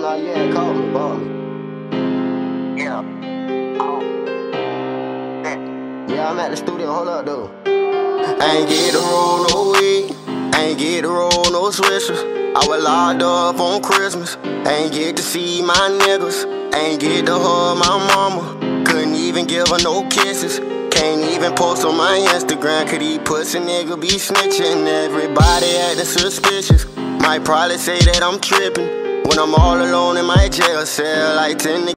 Bum. Yeah. Oh. Yeah, I'm at the studio. Hold up, though. Ain't get to roll no weed. Ain't get to roll no swishers. I was locked up on Christmas. Ain't get to see my niggas. Ain't get to hug my mama. Couldn't even give her no kisses. Can't even post on my Instagram. Could he pussy nigga be snitching? Everybody acting suspicious. Might probably say that I'm tripping. When I'm all alone in my jail cell, I tend 10